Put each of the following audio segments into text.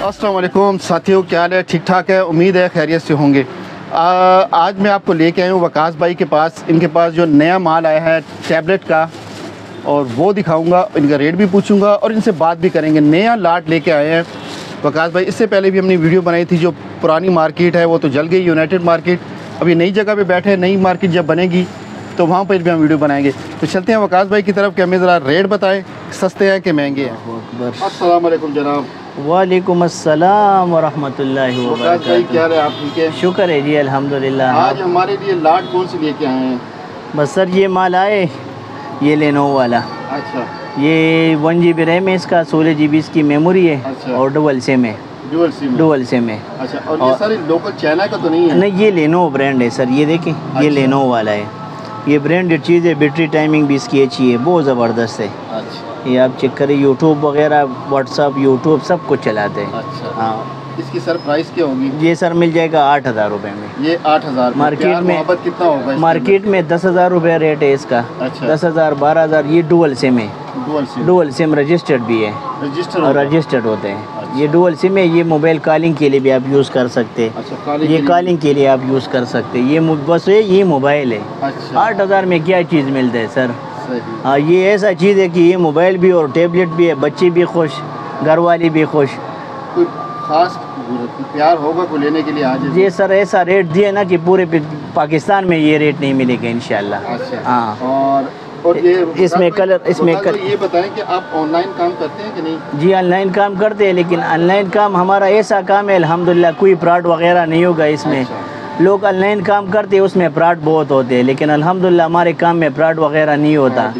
अस्सलाम वालेकुम। साथियों क्या हाल है? ठीक ठाक है? उम्मीद है खैरियत से होंगे। आ, आज मैं आपको लेके आया हूँ वकास भाई के पास। इनके पास जो नया माल आया है टैबलेट का और वो दिखाऊँगा इनका रेट भी पूछूँगा और इनसे बात भी करेंगे। नया लाट लेके आए हैं वकास भाई। इससे पहले भी हमने वीडियो बनाई थी जो पुरानी मार्केट है वो तो जल गई यूनाइटेड मार्केट। अभी नई जगह पे बैठे नई मार्केट जब बनेगी तो वहाँ पर भी हम वीडियो बनाएँगे। तो चलते हैं वकास भाई की तरफ़ कि हमें ज़रा रेट बताएँ सस्ते हैं कि महँगे हैं? जनाब। वालेकुम अस्सलाम वरहमतुल्लाहि भाई वबरकातुहू। शुक्र है जी अल्हम्दुलिल्लाह। आज हमारे लिए लाट कौन सी लेके आए हैं? बस सर ये माल आए ये लेनोवो वाला। अच्छा। ये वन जी बी रैम है इसका सोलह जी बी इसकी मेमोरी है अच्छा। और सिम है। डुअल सिम डुअल सिम है। अच्छा और ये और- सारे लोकल चाइना का तो नहीं है? नहीं ये लेनोवो ब्रांड है सर ये देखें अच्छा। ये लेनोवो वाला है। ये ब्रांडेड चीज़ है बैटरी टाइमिंग भी इसकी अच्छी है बहुत ज़बरदस्त है। अच्छा। ये आप चेक करें यूट्यूब वगैरह व्हाट्सअप यूट्यूब सब कुछ चलाते हैं। अच्छा। हाँ। इसकी सर प्राइस क्या होगी? ये सर मिल जाएगा आठ हज़ार रुपये में। ये आठ हज़ार। मार्केट में- कितना होगा मार्केट में दस हज़ार रुपये रेट है इसका। अच्छा। दस हज़ार बारह हज़ार ये डुअल सिम है। Dual SIM dual SIM registered भी है। और रजिस्टर्ड होते हैं। अच्छा। ये डुअल सिम है ये मोबाइल कॉलिंग के लिए भी आप यूज़ कर सकते हैं। अच्छा ये कॉलिंग के लिए आप यूज़ कर सकते हैं। ये बस ये ये मोबाइल है। अच्छा। आठ हज़ार में क्या चीज़ मिलता है सर? हाँ ये ऐसा चीज़ है कि ये मोबाइल भी और टेबलेट भी है बच्चे भी खुश घर वाले भी खुश। कोई खास प्यार होगा को लेने के लिए आज? ये सर ऐसा रेट दिए ना कि पूरे पाकिस्तान में ये रेट नहीं मिलेगा इन अच्छा। हाँ। और और ये इसमें कलर- इसमें वकास कल- भाई ये बताएँ कि आप ऑनलाइन काम करते हैं कि नहीं? जी ऑनलाइन काम करते हैं लेकिन ऑनलाइन काम हमारा ऐसा काम है अल्हम्दुलिल्लाह कोई फ्रॉड वगैरह नहीं होगा इसमें। अच्छा। लोग ऑनलाइन काम करते हैं उसमें फ्रॉड बहुत होते हैं। लेकिन अल्हम्दुलिल्लाह हमारे काम में फ्रॉड वगैरह नहीं होता।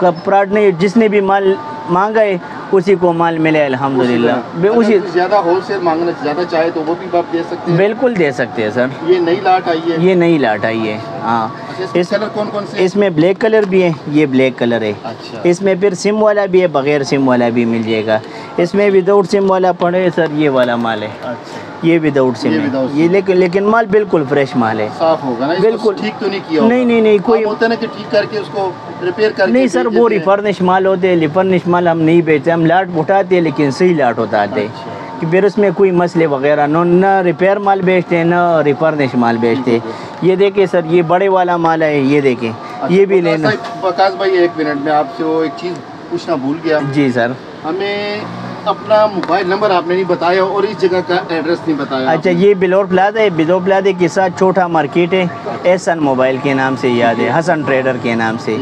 कब फ्रॉड नहीं जिसने भी माल मांगा है उसी को माल मिले अल्हम्दुलिल्लाह बे- अगर उसी ज़्यादा होलसेल मांगना ज़्यादा चाहे तो वो भी आप दे सकते हैं। बिल्कुल दे सकते हैं सर। ये नई लाट आई है। ये नई लाट आई है हाँ। अच्छा इस कलर कौन कौन से इसमें ब्लैक कलर भी है ये ब्लैक कलर है। अच्छा। इसमें फिर सिम वाला भी है बगैर सिम वाला भी मिल जाएगा। इसमें विदाउट सिम वाला पड़े सर ये वाला माल है। अच्छा। ये विदाउट सिम ये without ये लेकिन लेकिन माल बिल्कुल फ्रेश माल है। साफ़ होगा ना बिल्कुल। ठीक तो नहीं किया नहीं, नहीं, नहीं, कोई- होता है ना कि ठीक करके उसको रिपेयर करके नहीं सर वो रिफर्निश माल होते हैं रिफर्निश माल हम नहीं बेचते हम लाट उठाते हैं लेकिन सही लाट उठाते हैं। अच्छा। कि फिर उसमें कोई मसले वगैरह न न रिपेयर माल बेचते हैं न रिफर्निश माल बेचते ये देखिए सर ये बड़े वाला माल है ये देखें। अच्छा, ये भी लेना। भाई- भाई एक मिनट में आपसे वो एक चीज़ पूछना भूल गया। जी सर। हमें अपना मोबाइल नंबर आपने नहीं बताया और इस जगह का एड्रेस नहीं बताया अच्छा ये बिलोर प्लाजा है बिलोर प्लाजे के साथ छोटा मार्केट है एहसन मोबाइल के नाम से याद है हसन ट्रेडर के नाम से।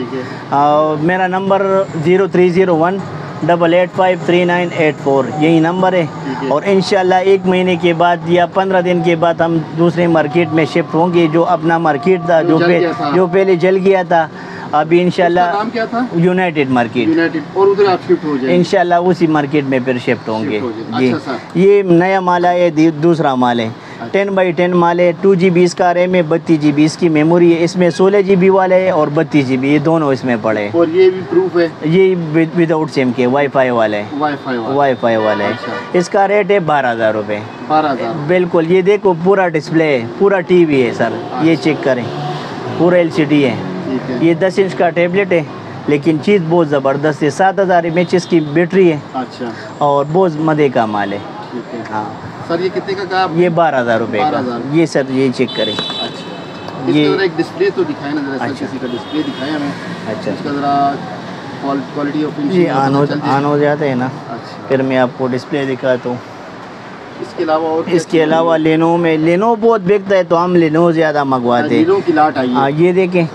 और मेरा number zero three zero one double eight five three nine eight four यही नंबर है। और इन एक महीने के बाद या पंद्रह दिन के बाद हम दूसरे मार्केट में शिफ्ट होंगे जो अपना मार्केट था जो जो पे, था। जो पहले जल गया था अभी नाम क्या था? यूनाइटेड मार्केट यूनाइटेड और उधर आप शिफ्ट हो जाएँगे। इंशाल्लाह उसी मार्केट में फिर शिफ्ट होंगे। जी। अच्छा ये नया माल है दूसरा माल है। टेन बाई टेन माल है टू जी बी इसका रैम है बत्तीस जी बी इसकी मेमोरी है। इसमें सोलह जी बी वाला है और बत्तीस जी बी ये दोनों इसमें पड़े हैं। और ये भी प्रूफ है? ये विदाउट सिम के वाईफाई वाला है। वाईफाई वाला। वाईफाई वाला है। अच्छा। इसका रेट है बारह हज़ार रुपये बारह हज़ार। बिल्कुल ये देखो पूरा डिस्प्ले है पूरा टीवी है सर। ये चेक करें। पूरा एलसीडी है ठीक है। ये दस इंच का टेबलेट है लेकिन चीज़ बहुत ज़बरदस्त है। सात हज़ार एम की बैटरी है अच्छा। और बहुत मज़े का माल है। हाँ। सर ये कितने का कहा ये बारह हज़ार रुपये का। ये सर ये चेक करें। अच्छा। ये- इसका एक डिस्प्ले तो दिखाए ना जरा अच्छा। किसी का डिस्प्ले दिखाए हमें। अच्छा। इसका जरा क्वालिटी ऑफ़ ऑन हो ऑन हो जाते हैं ना। अच्छा। फिर मैं आपको डिस्प्ले दिखाता हूँ। इसके अलावा और इसके अलावा लेनो में लेनो बहुत बिकता है तो हम लेनो ज़्यादा मंगवाते हैं। आई हाँ ये देखें।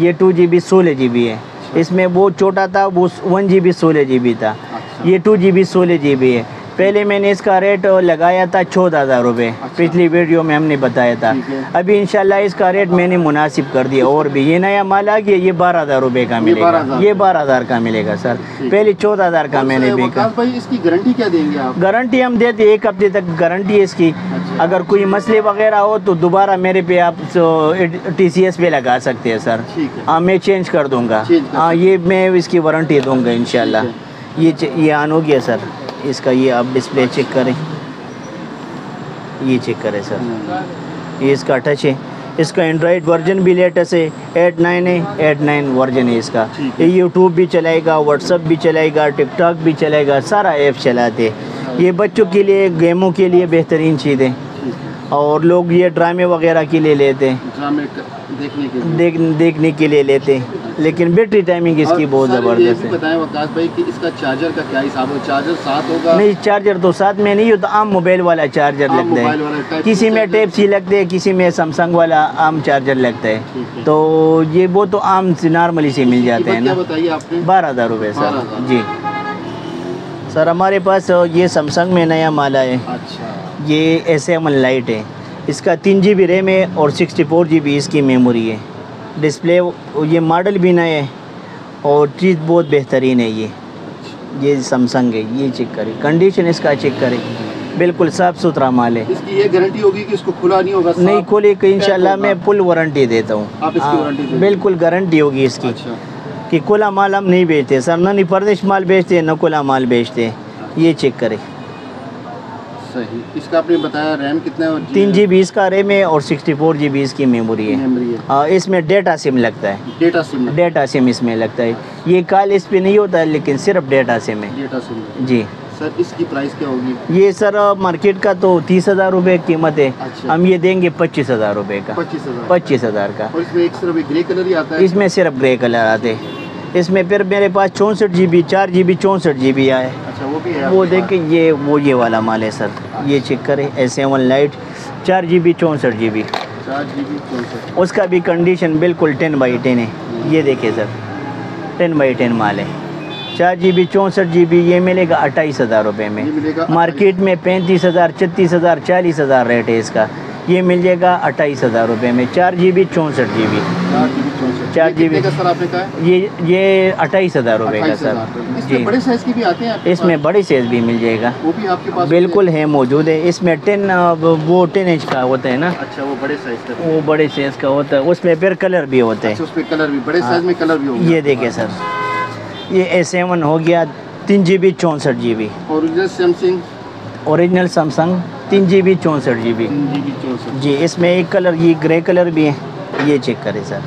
ये टू जी बी सोलह जी बी है। इसमें वो छोटा था वो वन जी बी सोलह जी बी था। अच्छा। ये टू जी बी सोलह जी बी है। पहले मैंने इसका रेट लगाया था चौदह हज़ार रुपये अच्छा। पिछली वीडियो में हमने बताया था। अभी इंशाल्लाह इसका रेट मैंने मुनासिब कर दिया और भी। ये नया माल आ गया ये बारह हज़ार रुपये का मिलेगा। ये बारह हज़ार का मिलेगा सर। पहले चौदह हज़ार का मैंने बेचा इसकी गारंटी क्या देंगे आप? गारंटी हम देते एक हफ़्ते तक गारंटी है इसकी। अच्छा। अगर कोई मसले वगैरह हो तो दोबारा मेरे पे आप टी सी एस पे लगा सकते हैं सर। हाँ। मैं चेंज कर दूँगा। हाँ ये मैं इसकी वारंटी दूँगा ठीक ये ये ऑन हो गया सर। इसका ये आप डिस्प्ले चेक करें। ये चेक करें सर। ये इसका टच है। इसका एंड्रॉयड वर्जन भी लेटेस्ट है। एट नाइन है एट नाइन वर्जन है इसका। ये यूट्यूब भी चलाएगा व्हाट्सअप भी चलाएगा टिकटॉक भी चलाएगा सारा ऐप चलाते ये बच्चों के लिए गेमों के लिए बेहतरीन चीज़ है। और लोग ये ड्रामे वगैरह के लिए लेते हैं। देखने के लिए? देख देखने के लिए लेते हैं। लेकिन बैटरी टाइमिंग इसकी बहुत ज़बरदस्त है। बताएँ वकास भाई कि इसका चार्जर का क्या हिसाब है? चार्जर साथ होगा? नहीं चार्जर तो साथ में नहीं होता आम मोबाइल वाला चार्जर लगता है। किसी में। टेप सी लगते हैं किसी में सैमसंग वाला आम चार्जर लगता है। तो ये वो तो आम से नॉर्मली से मिल जाते हैं ना। बताइए बारह हज़ार रुपये सर। जी। सर हमारे पास ये सैमसंग में नया माला है। अच्छा। ये एस एम लाइट है। इसका तीन जी बी रैम है और सिक्सटी फोर जी बी इसकी मेमोरी है। डिस्प्ले ये मॉडल भी नया है और चीज़ बहुत बेहतरीन है ये। ये सैमसंग है ये चेक करें। कंडीशन इसका चेक करें। बिल्कुल साफ़ सुथरा माल है। इसकी ये गारंटी होगी कि इसको खुला नहीं होगा? नहीं खोले कि इंशाल्लाह मैं फुल वारंटी देता हूँ। हाँ? बिल्कुल गारंटी होगी इसकी। अच्छा। कि खुला माल हम नहीं बेचते। सर न फर्निश माल बेचते न खुला माल बेचते। ये चेक करें। सही। इसका आपने बताया रैम कितना है और तीन जी बी इसका रैम है और सिक्सटी फोर जी बी इसकी मेमोरी है। मेमोरी है। हाँ, इसमें डेटा सिम लगता है। डेटा सिम डेटा सिम इसमें लगता है। ये कॉल इस पे नहीं होता है लेकिन सिर्फ़ डेटा सिम है। डेटा सिम जी। सर इसकी प्राइस क्या होगी? ये सर मार्केट का तो तीस हज़ार रुपये कीमत है। अच्छा। हम ये देंगे पच्चीस हज़ार रुपये का। पच्चीस हज़ार। पच्चीस हज़ार का। और इसमें एक सिर्फ़ ग्रे कलर ही आता है? इसमें सिर्फ़ ग्रे कलर आते इसमें फिर मेरे पास चौंसठ जी बी चार जी बी चौंसठ जी बी आए। अच्छा वो भी है वो देखिए ये वो ये वाला माल है सर। ये चेक करें एस एवन लाइट चार जी बी चौंसठ जी बी उसका भी कंडीशन बिल्कुल टेन बाई टेन है। ये देखिए सर टेन बाई टेन माल है। चार जी बी चौंसठ जी बी ये मिलेगा अट्ठाईस हज़ार रुपये में। मार्केट में पैंतीस हज़ार छत्तीस हज़ार चालीस हज़ार रेट है इसका। ये मिल जाएगा अट्ठाईस हज़ार रुपये में। चार जी बी चौंसठ जी बी चार जी बी सर आपने कहा ये ये अट्ठाईस हज़ार रुपये का सर। जी। बड़े साइज़ की भी आते हैं इसमें बड़ी साइज़ भी मिल जाएगा। वो भी आपके पास बिल्कुल है मौजूद है। इसमें टेन वो टेन इंच का होता है ना? अच्छा वो बड़े साइज़ का। वो बड़े साइज़ का होता है। उसमें फिर कलर भी होते अच्छा हैं उसमें कलर भी बड़े हाँ। साइज़ में कलर भी होगा। ये देखिए सर। ये ए सेवन हो गया तीन जी बी चौंसठ G B original Samsung original Samsung तीन जी बी चौंसठ जी बी जी इसमें एक कलर ये ग्रे कलर भी है। ये चेक करें सर।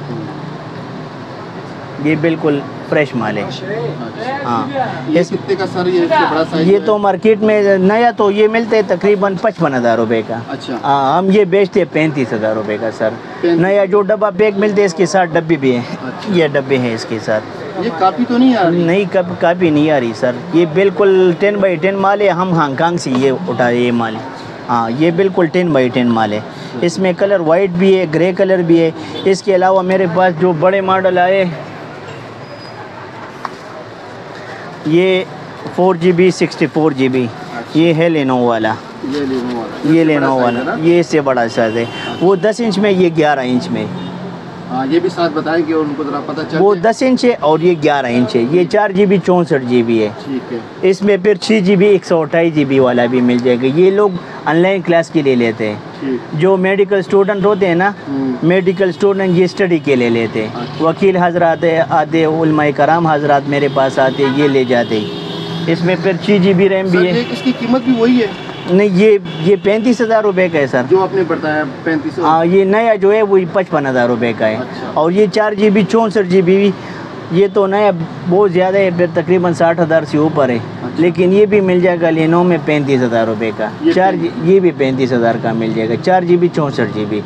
ये बिल्कुल फ्रेश माल है। अच्छा हाँ। ये कितने का सर? ये बड़ा साइज़ ये तो मार्केट में नया तो ये मिलते हैं तकरीबन पचपन हज़ार रुपये का। अच्छा। हाँ हम ये बेचते हैं पैंतीस हज़ार रुपये का सर। नया जो डब्बा पैक मिलते हैं इसके साथ डब्बे भी हैं। अच्छा। ये डब्बे हैं इसके साथ। ये काफ़ी तो नहीं आ रही? नहीं कब काफ़ी नहीं आ रही सर। ये बिल्कुल टेन बाई टेन माल है। हम हांगकांग से ये उठा ये माल। हाँ ये बिल्कुल टेन बाई टेन माल है। इसमें कलर वाइट भी है ग्रे कलर भी है। इसके अलावा मेरे पास जो बड़े मॉडल आए ये four G B sixty four G B. ये है लेनो वाला। ये लेनो वाला। ये लेनो वाला। ये इससे बड़ा साइज़ है। वो दस इंच में ये ग्यारह इंच में। हाँ ये भी साथ बताएँगे उनको जरा पता चल वो दस इंच है और ये ग्यारह इंच है। ये चार जी बी चौंसठ जी बी है। ठीक है। इसमें फिर छः जी बी एक सौ अट्ठाईस जी बी वाला भी मिल जाएगा। ये लोग ऑनलाइन क्लास के लिए लेते हैं। जो मेडिकल स्टूडेंट होते हैं ना हम्म, मेडिकल स्टूडेंट ये स्टडी के लिए लेते हैं। अच्छा। वकील हजरात आते उलमाए कराम हजरात मेरे पास आते ये ले जाते इसमें फिर छः जी बी रैम भी है। इसकी कीमत भी वही है। नहीं ये ये पैंतीस हज़ार रुपये का है सर। जो आपने बताया पैंतीस हाँ ये नया जो है वो पचपन हज़ार रुपये का है। अच्छा। और ये चार जी बी चौंसठ जी बी ये तो नया बहुत ज़्यादा है फिर तकरीबन साठ हज़ार से ऊपर है। अच्छा। लेकिन ये भी मिल जाएगा लेनो में पैंतीस हज़ार रुपये का। ये चार जी- ये भी पैंतीस हज़ार का मिल जाएगा। चार जी बी चौंसठ जी बी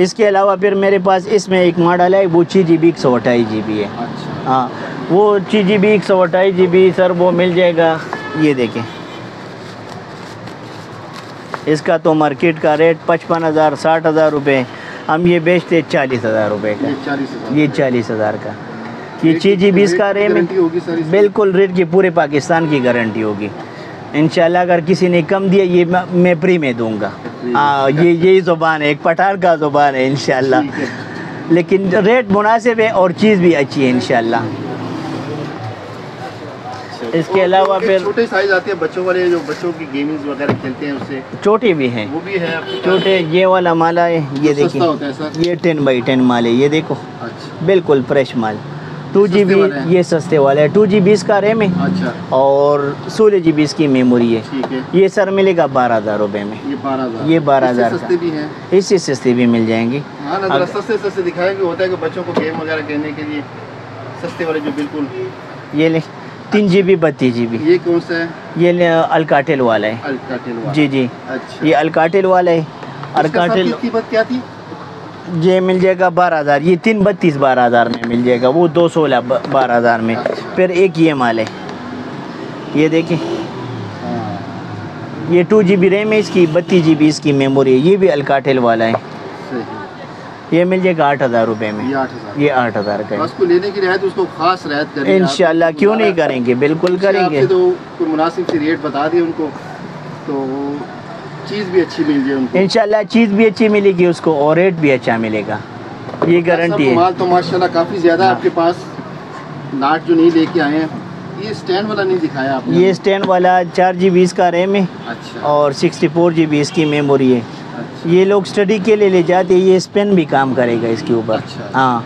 इसके अलावा फिर मेरे पास इसमें एक मॉडल है वो छः जी बी एक सौ अट्ठाईस जी बी है। अच्छा। हाँ वो छः जी बी एक सौ अट्ठाईस जी बी सर वो मिल जाएगा। ये देखें। इसका तो मार्केट का रेट पचपन हज़ार साठ हज़ार रुपये हम ये बेचते चालीस हज़ार रुपये का। ये चालीस हज़ार। का। ये छः जी बी रेट इसका रेम? बिल्कुल रेट की पूरे पाकिस्तान की गारंटी होगी। इंशाल्लाह अगर किसी ने कम दिया ये मैं फ्री में दूँगा। हाँ ये यही ज़ुबान है एक पठान का ज़ुबान है है। लेकिन रेट मुनासिब है और चीज़ भी अच्छी है इंशाल्लाह। इसके अलावा फिर- छोटे साइज़ आते हैं बच्चों वाले जो बच्चों की गेमिंग वगैरह खेलते हैं उससे। छोटी भी है। वो भी है छोटे ये वाला माला है ये देखिए। ये टेन बाई टेन माल है ये देखो। अच्छा। बिल्कुल फ्रेश माल। टू जी बी ये सस्ते वाला है। टू जी बी इसका रैम है। अच्छा। और सोलह जी बी इसकी मेमोरी है। है। ये सर मिलेगा बारह हज़ार रुपये में। ये बारह हज़ार। ये 12,000 सस्ते भी हैं। इससे सस्ती भी मिल जाएँगी। हाँ सस्ते सस्ते दिखाएँगे। होता है कि बच्चों को गेम वगैरह खेलने के लिए सस्ते वाले जो बिल्कुल ये ले। तीन जी बी बत्तीस जी बी ये कौन सा है? ये अल्काटेल वाला है। अल्काटेल वाला। जी जी। अच्छा। ये अल्काटेल वाला है। अल्काटेल कीमत क्या थी? ये मिल जाएगा बारह हज़ार। ये तीन बत्तीस बारह हज़ार में मिल जाएगा। वो दो सोलह बारह हज़ार में। अच्छा। फिर एक ये माल है। ये देखिए। हाँ। ये टू जी बी रैम है इसकी बत्तीस जी बी इसकी मेमोरी है। ये भी अल्काटेल वाला है। ये मिल जाएगा आठ हज़ार रुपये में। ये आठ हज़ार। का बस को लेने की रियायत उसको खास रियायत करें है क्यों नहीं करेंगे? बिल्कुल करेंगे। तो मुनासिब सी रेट बता दिए उनको तो चीज़ भी अच्छी मिल जाए उनको। इंशाल्लाह चीज़ भी अच्छी मिलेगी उसको और रेट भी अच्छा मिलेगा। ये गारंटी है। माल तो माशाल्लाह काफ़ी ज़्यादा हाँ। आपके पास नाट जो नहीं लेके आए हैं। ये स्टैंड वाला नहीं दिखाया आपने? ये स्टैंड वाला चार जी बी इसका रैम है अच्छा। और सिक्सटी फोर जी बी इसकी मेमोरी है। अच्छा ये लोग स्टडी के लिए ले जाते हैं ये स्पेन भी काम करेगा इसके ऊपर। अच्छा। हाँ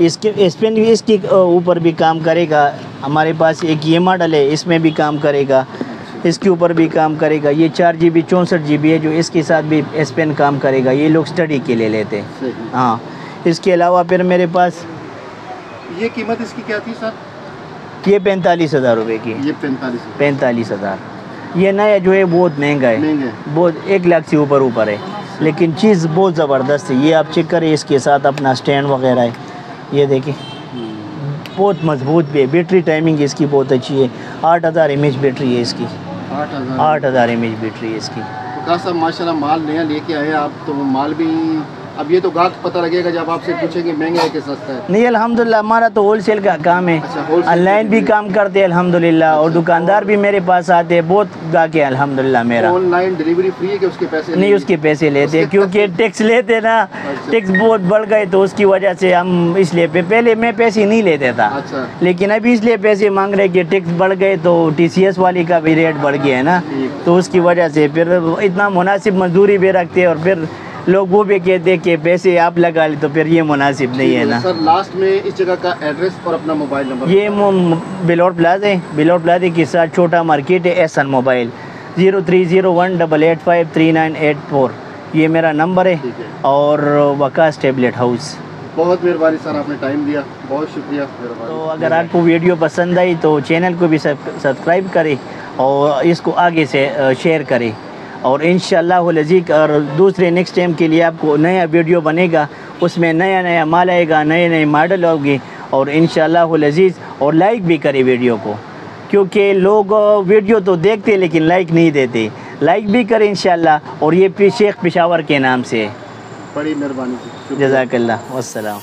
इसके स्पेन भी इसके ऊपर भी काम करेगा। हमारे पास एक ये मॉडल है इसमें भी काम करेगा। अच्छा। इसके ऊपर भी काम करेगा। ये चार जी बी चौंसठ जी बी है जो इसके साथ भी स्पेन काम करेगा। ये लोग स्टडी के लिए लेते हैं। हाँ इसके अलावा फिर मेरे पास ये कीमत इसकी क्या थी सर? ये पैंतालीस हज़ार रुपये की। ये पैंतालीस पैंतालीस हज़ार। ये नया जो है बहुत महँगा है। बहुत एक लाख से ऊपर ऊपर है। लेकिन चीज़ बहुत ज़बरदस्त है। ये आप चेक करें इसके साथ अपना स्टैंड वगैरह है। ये देखिए। बहुत मज़बूत भी है। बैटरी टाइमिंग इसकी बहुत अच्छी है। आठ हज़ार एम बैटरी है इसकी। आठ हज़ार। एम बैटरी है इसकी। तो माशाल्लाह माल नया लेके आए आप तो माल भी अब ये तो गाहक पता लगेगा जब आपसे पूछेंगे महँगा है कि सस्ता है। नहीं अल्हम्दुलिल्लाह हमारा तो होलसेल का काम है। अच्छा, ऑनलाइन भी काम करते हैं अल्हम्दुलिल्लाह और दुकानदार भी मेरे पास आते हैं बहुत गाके हैं अल्हम्दुलिल्लाह मेरा। ऑनलाइन डिलीवरी फ्री है कि उसके पैसे नहीं उसके पैसे लेते हैं क्योंकि टैक्स लेते ना। अच्छा। टैक्स बहुत बढ़ गए तो उसकी वजह से हम इसलिए पहले मैं पैसे नहीं लेते था। अच्छा। लेकिन अभी इसलिए पैसे मांग रहे कि टैक्स बढ़ गए तो टीसीएस वाली का भी रेट बढ़ गया है ना। तो उसकी वजह से फिर इतना मुनासिब मजदूरी भी रखते हैं और फिर लोग वो भी कहते हैं कि पैसे आप लगा ले तो फिर ये मुनासिब नहीं है ना। सर लास्ट में इस जगह का एड्रेस और अपना मोबाइल नंबर ये बिलोर प्लाजा है बिलोर प्लाजा के साथ छोटा मार्केट है S mobile zero three zero one double eight five three nine eight four. ये मेरा नंबर है है। और वकास टेबलेट हाउस बहुत मेहरबानी सर आपने टाइम दिया। बहुत शुक्रिया तो अगर आपको वीडियो पसंद आई तो चैनल को भी सब्सक्राइब करें और इसको आगे से शेयर करें। और इन लजीक और दूसरे नेक्स्ट टाइम के लिए आपको नया वीडियो बनेगा। उसमें नया नया माल आएगा नए नए मॉडल होगी और इन लजीज़ और लाइक भी करें वीडियो को। क्योंकि लोग वीडियो तो देखते लेकिन लाइक नहीं देते। लाइक भी करें इंशाल्लाह और ये शेख पिशावर के नाम से। बड़ी मेहरबानी। जजाकल्ला वस्सलाम।